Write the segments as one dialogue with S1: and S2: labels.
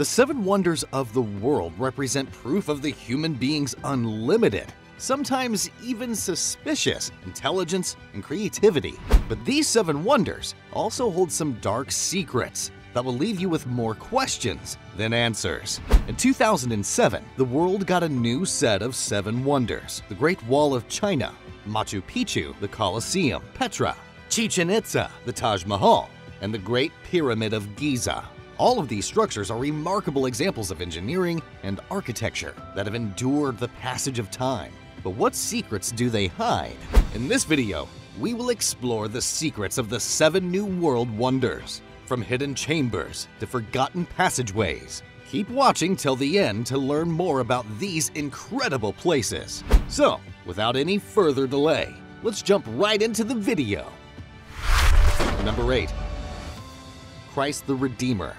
S1: The seven wonders of the world represent proof of the human being's unlimited, sometimes even suspicious, intelligence and creativity. But these seven wonders also hold some dark secrets that will leave you with more questions than answers. In 2007, the world got a new set of seven wonders the Great Wall of China, Machu Picchu, the Colosseum, Petra, Chichen Itza, the Taj Mahal, and the Great Pyramid of Giza. All of these structures are remarkable examples of engineering and architecture that have endured the passage of time. But what secrets do they hide? In this video, we will explore the secrets of the seven New World wonders, from hidden chambers to forgotten passageways. Keep watching till the end to learn more about these incredible places. So, without any further delay, let's jump right into the video. Number 8. Christ the Redeemer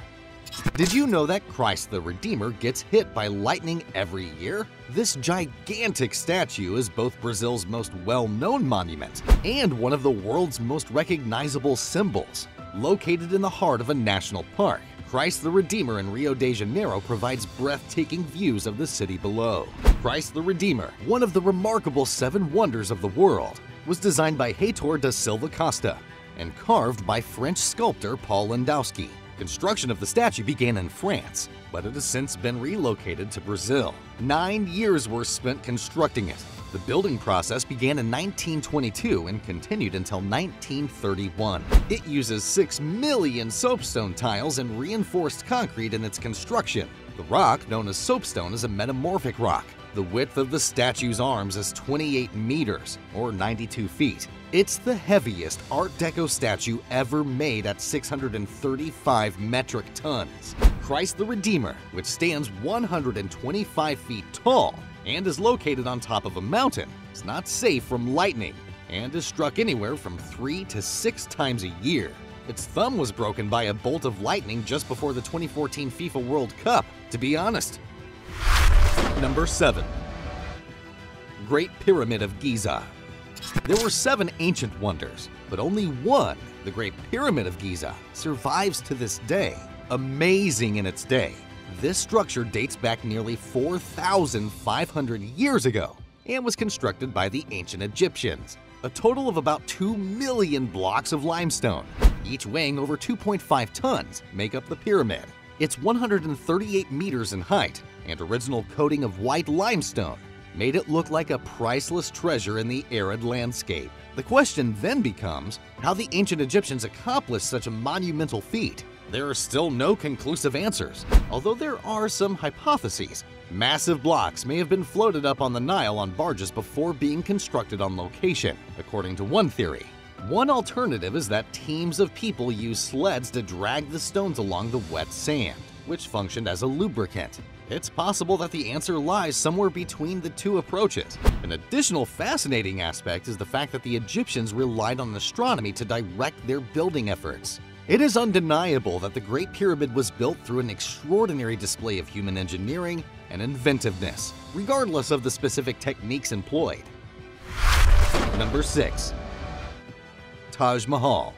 S1: did you know that Christ the Redeemer gets hit by lightning every year? This gigantic statue is both Brazil's most well-known monument and one of the world's most recognizable symbols. Located in the heart of a national park, Christ the Redeemer in Rio de Janeiro provides breathtaking views of the city below. Christ the Redeemer, one of the remarkable seven wonders of the world, was designed by Heitor da Silva Costa and carved by French sculptor Paul Landowski. Construction of the statue began in France, but it has since been relocated to Brazil. Nine years were spent constructing it. The building process began in 1922 and continued until 1931. It uses 6 million soapstone tiles and reinforced concrete in its construction. The rock, known as soapstone, is a metamorphic rock. The width of the statue's arms is 28 meters, or 92 feet. It's the heaviest Art Deco statue ever made at 635 metric tons. Christ the Redeemer, which stands 125 feet tall and is located on top of a mountain, is not safe from lightning and is struck anywhere from three to six times a year. Its thumb was broken by a bolt of lightning just before the 2014 FIFA World Cup, to be honest. Number 7. Great Pyramid of Giza there were seven ancient wonders, but only one, the Great Pyramid of Giza, survives to this day. Amazing in its day, this structure dates back nearly 4,500 years ago and was constructed by the ancient Egyptians. A total of about 2 million blocks of limestone, each weighing over 2.5 tons, make up the pyramid. It's 138 meters in height and original coating of white limestone made it look like a priceless treasure in the arid landscape. The question then becomes how the ancient Egyptians accomplished such a monumental feat. There are still no conclusive answers, although there are some hypotheses. Massive blocks may have been floated up on the Nile on barges before being constructed on location, according to one theory. One alternative is that teams of people used sleds to drag the stones along the wet sand, which functioned as a lubricant. It's possible that the answer lies somewhere between the two approaches. An additional fascinating aspect is the fact that the Egyptians relied on astronomy to direct their building efforts. It is undeniable that the Great Pyramid was built through an extraordinary display of human engineering and inventiveness, regardless of the specific techniques employed. Number 6. Taj Mahal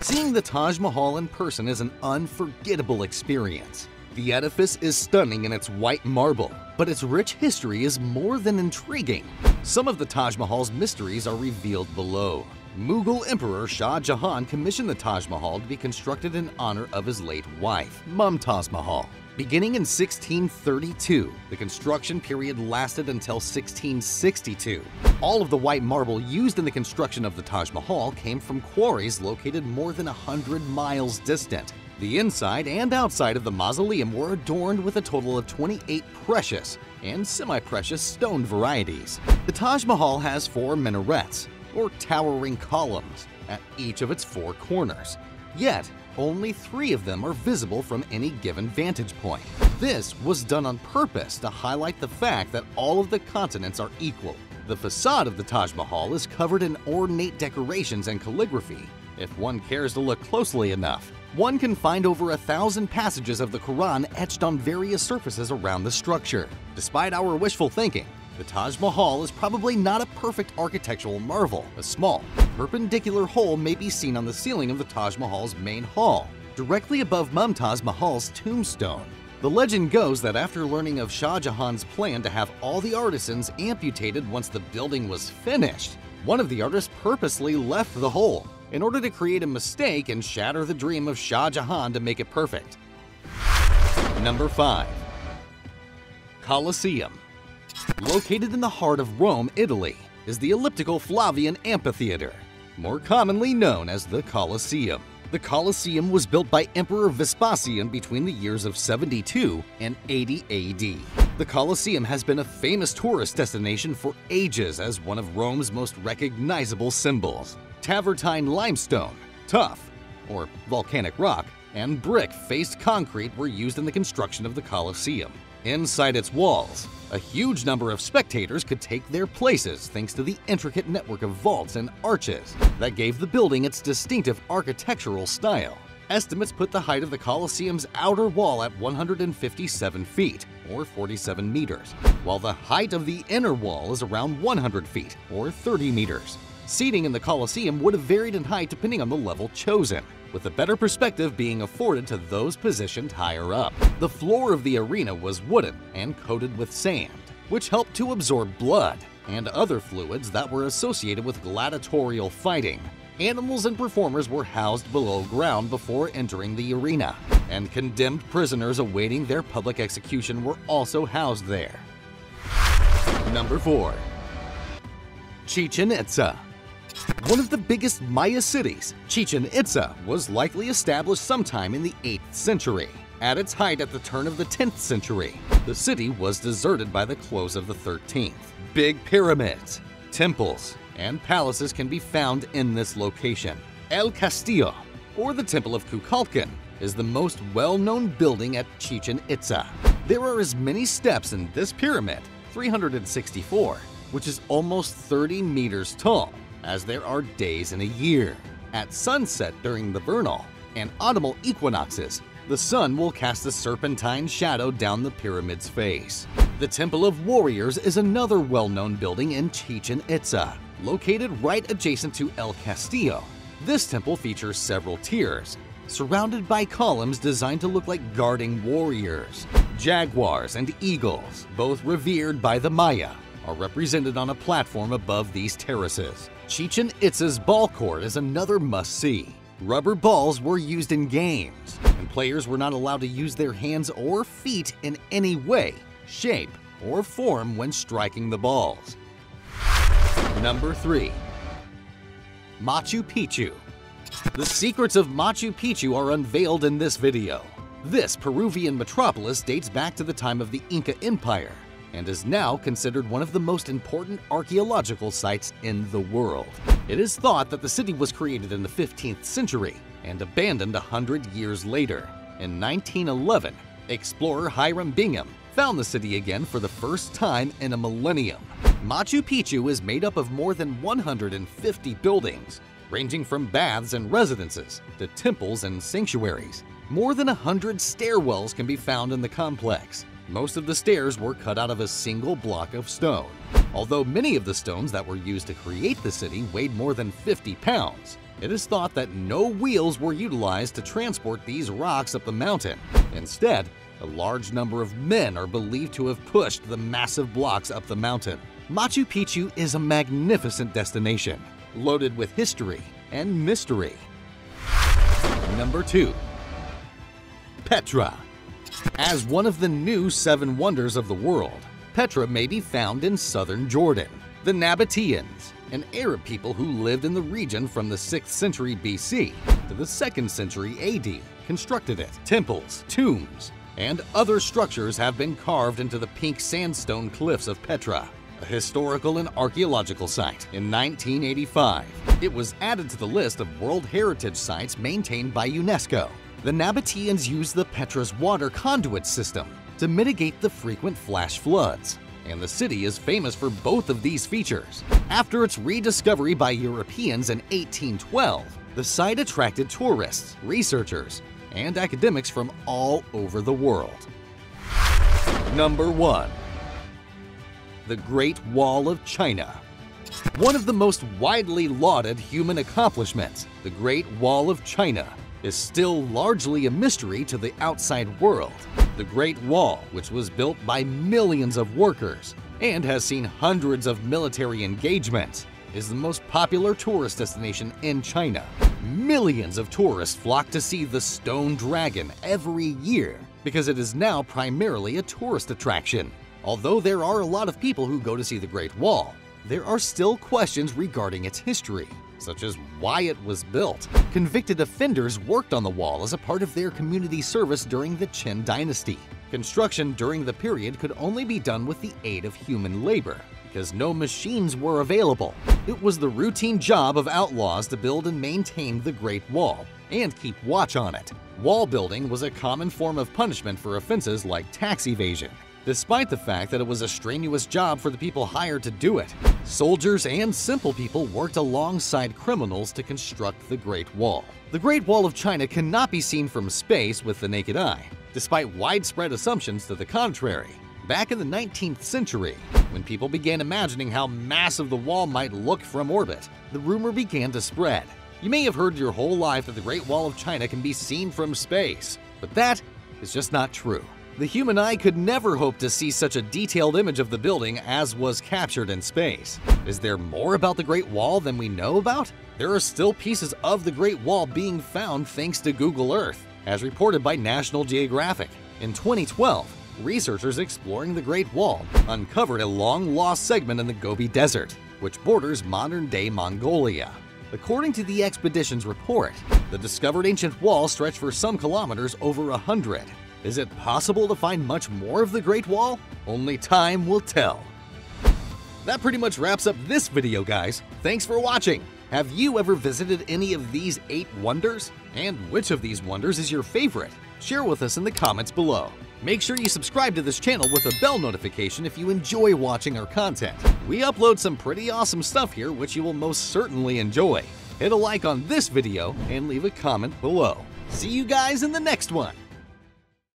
S1: Seeing the Taj Mahal in person is an unforgettable experience. The edifice is stunning in its white marble, but its rich history is more than intriguing. Some of the Taj Mahal's mysteries are revealed below. Mughal Emperor Shah Jahan commissioned the Taj Mahal to be constructed in honor of his late wife, Mumtaz Mahal. Beginning in 1632, the construction period lasted until 1662. All of the white marble used in the construction of the Taj Mahal came from quarries located more than 100 miles distant. The inside and outside of the mausoleum were adorned with a total of 28 precious and semi-precious stone varieties. The Taj Mahal has four minarets, or towering columns, at each of its four corners. Yet, only three of them are visible from any given vantage point. This was done on purpose to highlight the fact that all of the continents are equal. The facade of the Taj Mahal is covered in ornate decorations and calligraphy, if one cares to look closely enough one can find over a thousand passages of the Quran etched on various surfaces around the structure. Despite our wishful thinking, the Taj Mahal is probably not a perfect architectural marvel. A small, perpendicular hole may be seen on the ceiling of the Taj Mahal's main hall, directly above Mumtaz Mahal's tombstone. The legend goes that after learning of Shah Jahan's plan to have all the artisans amputated once the building was finished, one of the artists purposely left the hole in order to create a mistake and shatter the dream of Shah Jahan to make it perfect. Number 5. Colosseum Located in the heart of Rome, Italy, is the elliptical Flavian Amphitheater, more commonly known as the Colosseum. The Colosseum was built by Emperor Vespasian between the years of 72 and 80 AD. The Colosseum has been a famous tourist destination for ages as one of Rome's most recognizable symbols. Travertine limestone, tuff, or volcanic rock, and brick faced concrete were used in the construction of the Colosseum. Inside its walls, a huge number of spectators could take their places thanks to the intricate network of vaults and arches that gave the building its distinctive architectural style. Estimates put the height of the Colosseum's outer wall at 157 feet, or 47 meters, while the height of the inner wall is around 100 feet, or 30 meters. Seating in the Colosseum would have varied in height depending on the level chosen with a better perspective being afforded to those positioned higher up. The floor of the arena was wooden and coated with sand, which helped to absorb blood and other fluids that were associated with gladiatorial fighting. Animals and performers were housed below ground before entering the arena, and condemned prisoners awaiting their public execution were also housed there. Number 4. Chichen Itza one of the biggest Maya cities, Chichen Itza was likely established sometime in the 8th century. At its height at the turn of the 10th century, the city was deserted by the close of the 13th. Big pyramids, temples, and palaces can be found in this location. El Castillo, or the Temple of Kukulkan, is the most well-known building at Chichen Itza. There are as many steps in this pyramid, 364, which is almost 30 meters tall, as there are days in a year. At sunset during the vernal and autumnal equinoxes, the sun will cast a serpentine shadow down the pyramid's face. The Temple of Warriors is another well-known building in Chichen Itza, located right adjacent to El Castillo. This temple features several tiers, surrounded by columns designed to look like guarding warriors. Jaguars and eagles, both revered by the Maya, are represented on a platform above these terraces. Chichen Itza's ball court is another must-see. Rubber balls were used in games, and players were not allowed to use their hands or feet in any way, shape, or form when striking the balls. Number 3. Machu Picchu The secrets of Machu Picchu are unveiled in this video. This Peruvian metropolis dates back to the time of the Inca Empire and is now considered one of the most important archaeological sites in the world. It is thought that the city was created in the 15th century and abandoned a hundred years later. In 1911, explorer Hiram Bingham found the city again for the first time in a millennium. Machu Picchu is made up of more than 150 buildings, ranging from baths and residences to temples and sanctuaries. More than 100 stairwells can be found in the complex, most of the stairs were cut out of a single block of stone. Although many of the stones that were used to create the city weighed more than 50 pounds, it is thought that no wheels were utilized to transport these rocks up the mountain. Instead, a large number of men are believed to have pushed the massive blocks up the mountain. Machu Picchu is a magnificent destination, loaded with history and mystery. Number 2. Petra as one of the new seven wonders of the world, Petra may be found in southern Jordan. The Nabateans, an Arab people who lived in the region from the 6th century BC to the 2nd century AD, constructed it. Temples, tombs, and other structures have been carved into the pink sandstone cliffs of Petra, a historical and archaeological site. In 1985, it was added to the list of World Heritage Sites maintained by UNESCO the Nabateans used the Petra's water conduit system to mitigate the frequent flash floods, and the city is famous for both of these features. After its rediscovery by Europeans in 1812, the site attracted tourists, researchers, and academics from all over the world. Number 1. The Great Wall of China One of the most widely lauded human accomplishments, the Great Wall of China, is still largely a mystery to the outside world. The Great Wall, which was built by millions of workers and has seen hundreds of military engagements, is the most popular tourist destination in China. Millions of tourists flock to see the Stone Dragon every year because it is now primarily a tourist attraction. Although there are a lot of people who go to see the Great Wall, there are still questions regarding its history, such as why it was built. Convicted offenders worked on the wall as a part of their community service during the Qin dynasty. Construction during the period could only be done with the aid of human labor, because no machines were available. It was the routine job of outlaws to build and maintain the Great Wall and keep watch on it. Wall building was a common form of punishment for offenses like tax evasion, despite the fact that it was a strenuous job for the people hired to do it. Soldiers and simple people worked alongside criminals to construct the Great Wall. The Great Wall of China cannot be seen from space with the naked eye, despite widespread assumptions to the contrary. Back in the 19th century, when people began imagining how massive the wall might look from orbit, the rumor began to spread. You may have heard your whole life that the Great Wall of China can be seen from space, but that is just not true. The human eye could never hope to see such a detailed image of the building as was captured in space. Is there more about the Great Wall than we know about? There are still pieces of the Great Wall being found thanks to Google Earth, as reported by National Geographic. In 2012, researchers exploring the Great Wall uncovered a long-lost segment in the Gobi Desert, which borders modern-day Mongolia. According to the expedition's report, the discovered ancient wall stretched for some kilometers over a hundred. Is it possible to find much more of the Great Wall? Only time will tell. That pretty much wraps up this video, guys. Thanks for watching! Have you ever visited any of these 8 wonders? And which of these wonders is your favorite? Share with us in the comments below. Make sure you subscribe to this channel with a bell notification if you enjoy watching our content. We upload some pretty awesome stuff here which you will most certainly enjoy. Hit a like on this video and leave a comment below. See you guys in the next one!